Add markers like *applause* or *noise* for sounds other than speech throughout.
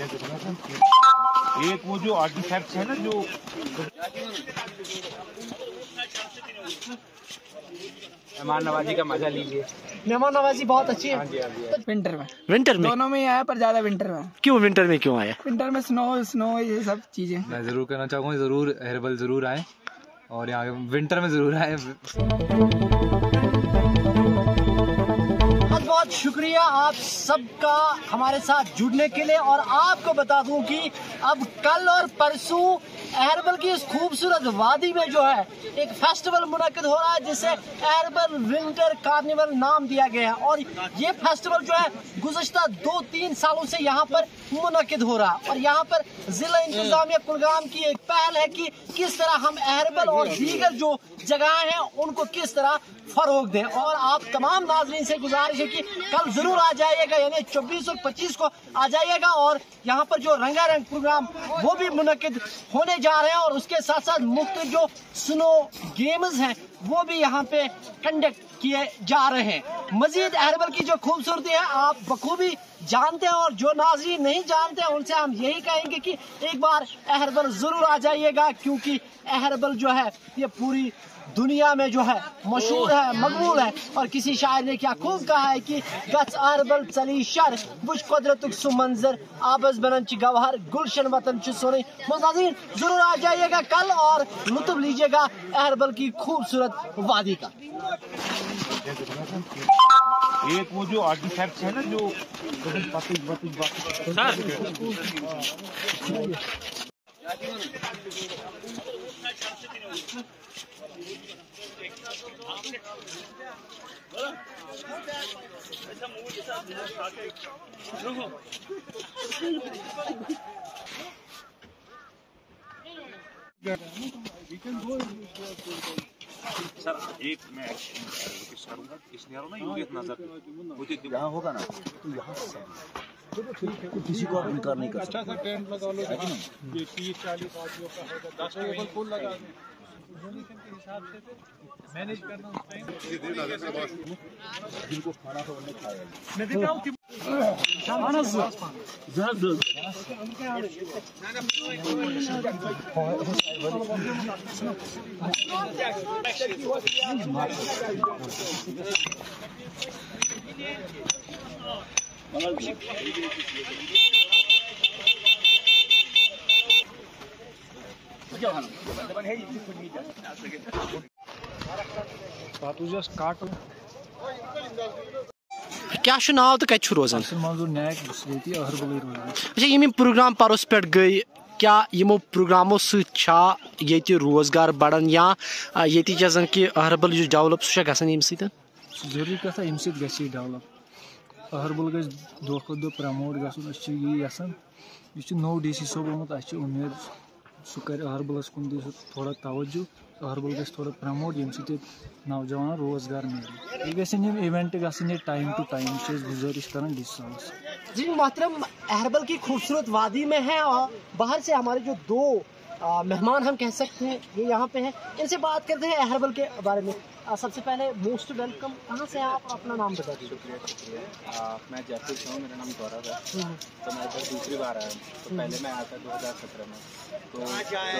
एक वो जो आर्टिफैक्ट्स है ना जो मेहमान नवाजी का मज़ा लीजिए। मेहमान नवाजी बहुत अच्छी है। हाँ जी हाँ जी विंटर में। विंटर में? दोनों में ही आया पर ज़्यादा विंटर में। क्यों विंटर में क्यों आया? विंटर में स्नो स्नो ये सब चीज़ें। मैं ज़रूर कहना चाहूँगा ज़रूर हेरबल ज़रूर आए। और यहाँ विंटर में ज़रूर आए। बहुत शुक्रिया आप सबका हमारे साथ जुड़ने के लिए और आपको बता दूँ कि अब कल और परसों अहरबल की इस खूबसूरत वादी में जो है एक फेस्टिवल मुनद हो रहा है, जिसे अहरबल विंटर कार्निवल नाम दिया गया है। और ये फेस्टिवल जो है गुजश्ता दो तीन सालों से यहाँ पर मुनद हो रहा है। और यहाँ पर जिला इंतजामिया कुलगाम की एक पहल है कि किस तरह हम अहरबल और दीगर जो जगह हैं, उनको किस तरह फरोग दें। और आप तमाम नाजरीन से गुजारिश है कि कल ज़रूर आ जाइएगा, यानी 24 और 25 को आ जाइएगा और यहाँ पर जो रंगारंग प्रोग्राम, वो भी मुनद होने जा रहे हैं और उसके साथ साथ मुख्त जो स्नो गेम्स हैं, वो भी यहाँ पे कंडक्ट किए जा रहे हैं। मजीद अहरबल की जो खूबसूरती है, आप बखूबी जानते हैं और जो नाजरीन नहीं जानते हैं उनसे हम यही कहेंगे कि एक बार अहरबल ज़रूर आ जाइएगा, क्योंकि अहरबल जो है, ये पूरी दुनिया में जो है मशहूर है मकबूल है। और किसी शायर ने क्या खूब कहा है कि गच अरबल चली शर बुश कुदरत सुमंजर आबज बनन च गवहर गुलशन वतन च सोने। मुजाजिन ज़रूर आ जाइएगा कल और लुत्फ लीजिएगा अहरबल की खूबसूरत वादी का। एक वो जो आर्टिफैक्ट्स है ना जो बाकी सर एक मैं एक्शन करूँगा यारो ना यूरियत नज़र यहाँ होगा ना? तो यहाँ किसी को आप इनकार नहीं कर सकते। टेंट लगा लो। ये तीस चालीस आदमियों का होगा दस टेबल फुल लगा दें। डोनेशन के हिसाब से फिर मैनेज करना उस टाइम जिनको खाना था उन्होंने खाया मैं देख रहा हूँ कि क्या नाव तो कत रोजान अच्छा यम प्रोग्राम परस पे गई। क्या यमो प्रोग्रामो सत रोज़गार बढ़ान या ये जन कि अहरबल डेवलप सह सत ज़रूरी कथा अम सत गि डेवलप अहरबल गज दह खुद दह प्रमोट गुन यी यसान यह नौ डी सी सोब आमुत अ उम्मीद सह कर अहरबलस कुन दी थोड़ा तवज्जो अहरबल गज थोड़ा प्रमोट यम सत नौजवान रोज़गार मिले यह गम इवेंट गए टाइम टू टाइम गुजारिश कर डी साहब जी मोहतरम अहरबल की खूबसूरत वादी में है और बाहर से हमारे जो दो मेहमान हम कह सकते हैं ये यहाँ पे हैं इनसे बात करते हैं अहरबल के बारे में सबसे पहले मोस्ट वेलकम कहाँ से आप अपना नाम बता दीजिए? शुक्रिया शुक्रिया। मैं जयपुर से हूँ मेरा नाम गौरव है। तो मैं इधर दूसरी बार आया हूँ। तो पहले मैं आया था दो हज़ार सत्रह में। तो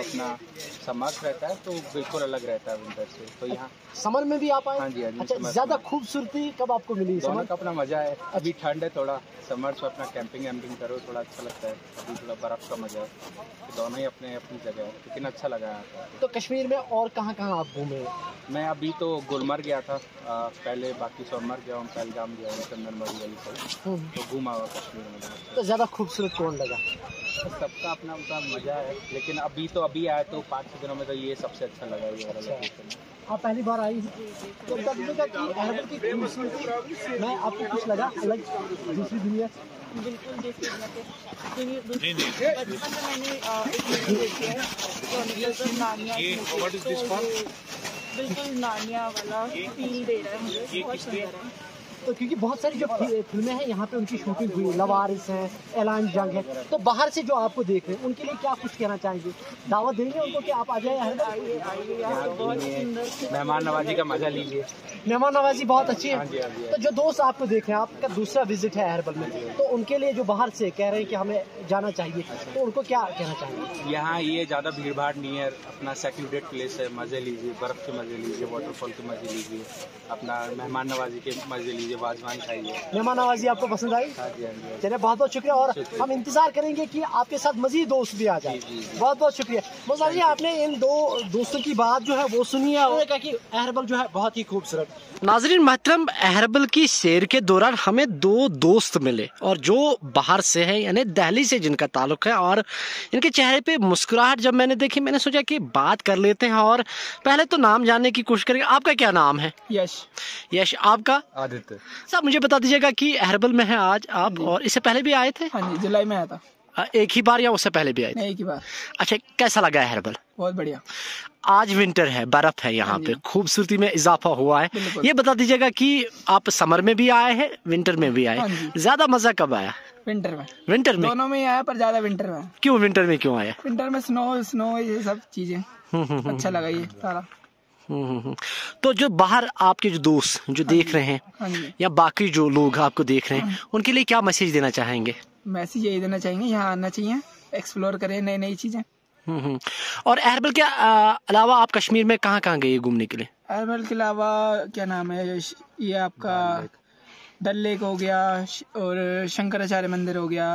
अपना समाज रहता है तो बिल्कुल अलग रहता है विंटर से। तो यहाँ समर में भी आप आए? हाँ जी, हाँ जी, अच्छा ज़्यादा खूबसूरती कब आपको मिली समर? का अपना मज़ा है। अभी ठंड है थोड़ा समर से अपना कैंपिंग वैम्पिंग करो थोड़ा अच्छा लगता है। अभी थोड़ा बर्फ़ का मज़ा है। तो दोनों ही अपने अपनी जगह है। लेकिन अच्छा लगा पर तो कश्मीर में और कहाँ कहाँ आप घूमे? मैं अभी तो गुलमर्ग गया था। आ, पहले बाकी सोनमर्ग गया हूँ पहलगाम गया हूँ चंदनबाड़ी वाली साइड तो घूमा हुआ कश्मीर में। तो ज़्यादा खूबसूरत कौन लगा? तो सबका अपना अपना मज़ा है लेकिन अभी तो अभी आया तो पाँच छः दिनों में तो ये सबसे अच्छा लगा ये वाला लोकेशन आप पहली बार आई हैं। तो बता दीजिएगा कि अहरबल की खूबसूरती में आपको कुछ लगा अलग दूसरी दुनिया? बिल्कुल बचपन में मैंने एक देखी है मतलब नानिया बिल्कुल नानिया वाला फील दे रहा है मुझे बहुत सुंदर है। क्योंकि बहुत सारी जो फ़िल्में हैं यहाँ पे उनकी शूटिंग हुई लवारिस है ऐलान जंग है। तो बाहर से जो आपको देख रहे हैं उनके लिए क्या कुछ कहना चाहेंगे? दावत देंगे उनको कि आप आ जाए मेहमान नवाजी का मज़ा लीजिए। मेहमान नवाजी बहुत अच्छी हाँ। है हाँ तो जो दोस्त आपको देख रहे हैं आपका दूसरा विज़िट है अहरबल में। तो उनके लिए जो बाहर से कह रहे हैं कि हमें जाना चाहिए तो उनको क्या कहना चाहेंगे? यहाँ ये ज़्यादा भीड़ भाड़ नहीं है। अपना सेक्यूरेटेड प्लेस है मज़े लीजिए बर्फ़ के मज़े लीजिए वाटरफॉल के मज़े लीजिए। अपना मेहमान नवाजी के मज़े लीजिए वाजवान मेहमान नवाजी आपको पसंद आई? हाँ जी हाँ जी चलिए बहुत बहुत शुक्रिया और हम इंतज़ार करेंगे कि आपके साथ मजीद दोस्त भी आ जाए। बहुत बहुत शुक्रिया। मुजार जी। आपने इन दो दोस्तों की बात जो है वो सुनी है उन्होंने कहा कि अहरबल जो है बहुत ही खूबसूरत। नाजरीन महतरम अहरबल की सैर के दौरान हमें दो दोस्त मिले और जो बाहर से है यानी दहली से जिनका ताल्लुक है और इनके चेहरे पे मुस्कुराहट जब मैंने देखी मैंने सोचा कि बात कर लेते हैं और पहले तो नाम जानने की कोशिश करेंगे। आपका क्या नाम है? यश। यश आपका? आदित्य। साहब मुझे बता दीजिएगा कि अहरबल में है आज आप और इससे पहले भी आए थे? हाँ जी जुलाई में आया था। एक ही बार या उससे पहले भी आए थे? नहीं की बार। अच्छा कैसा लगा अहरबल बहुत बढ़िया। आज विंटर है बर्फ़ है यहाँ पे। खूबसूरती में इजाफा हुआ है। ये बता दीजिएगा कि आप समर में भी आए हैं विंटर में भी हाँ। आए जी। ज़्यादा मज़ा कब आया? विंटर में। विंटर में? दोनों में ही आया पर ज़्यादा विंटर में। क्यों विंटर में क्यों आया? विंटर में स्नो स्नो ये सब चीज़ें। अच्छा लगा ये सारा। हम्म, हम्म, हम्म। तो जो बाहर आपके जो दोस्त जो देख रहे हैं हाँ या बाकी जो लोग आपको देख रहे हैं उनके लिए क्या मैसेज देना चाहेंगे? मैसेज यही देना चाहेंगे यहाँ आना चाहिए एक्सप्लोर करें नई नई चीज़ें। हम्म, हम्म। और अहरबल के अलावा आप कश्मीर में कहाँ कहाँ गए घूमने के लिए? अरबल के अलावा क्या नाम है ये आपका डल लेक हो गया और शंकराचार्य मंदिर हो गया।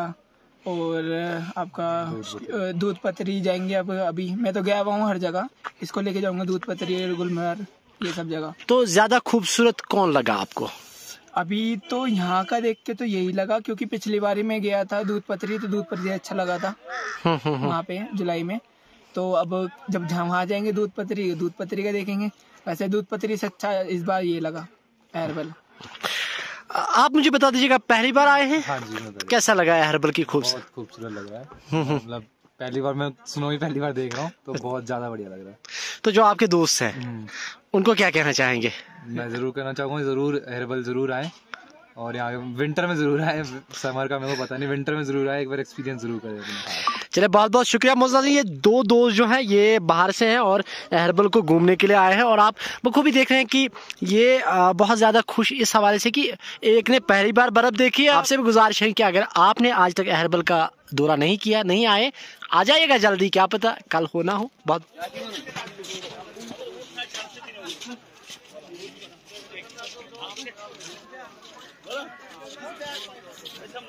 और आपका दूध पत्री। जाएँगे अब अभी। मैं तो गया हुआ हूँ हर जगह। इसको लेके जाऊँगा दूध पत्री गुलमर्ग ये सब जगह। तो ज़्यादा खूबसूरत कौन लगा आपको? अभी तो यहाँ का देख के तो यही लगा क्योंकि पिछली बारी में गया था दूध पत्री तो दूध पत्री अच्छा लगा था। हम्म, हम्म, हम्म। वहाँ पे जुलाई में। तो अब जब वहाँ जाएँगे दूध पत्री दूध पत्री का देखेंगे। वैसे दूध पत्री से अच्छा इस बार ये लगा एयरबल आप मुझे बता दीजिएगा पहली बार आए हैं? हाँ जी कैसा लगा है अहरबल की खूबसूरत खूबसूरत लग रहा है। *laughs* मतलब पहली बार मैं स्नो ही पहली बार देख रहा हूँ तो बहुत ज़्यादा बढ़िया लग रहा है। तो जो आपके दोस्त हैं उनको क्या कहना चाहेंगे? मैं ज़रूर कहना चाहूँगा ज़रूर हेरबल ज़रूर आए। और यहाँ विंटर में ज़रूर आए समर का मेरे को पता नहीं विंटर में ज़रूर आए एक बार एक्सपीरियंस ज़रूर करें चलिए, बहुत बहुत शुक्रिया मोजा ये दो दोस्त जो हैं, ये बाहर से हैं और अहरबल को घूमने के लिए आए हैं और आप बखूबी देख रहे हैं कि ये बहुत ज़्यादा खुश इस हवाले से कि एक ने पहली बार बर्फ़ देखी है। आपसे भी गुजारिश है कि अगर आपने आज तक अहरबल का दौरा नहीं किया, नहीं आए, आ जाइएगा जल्दी, क्या पता कल होना हो। बहुत 好了，还差，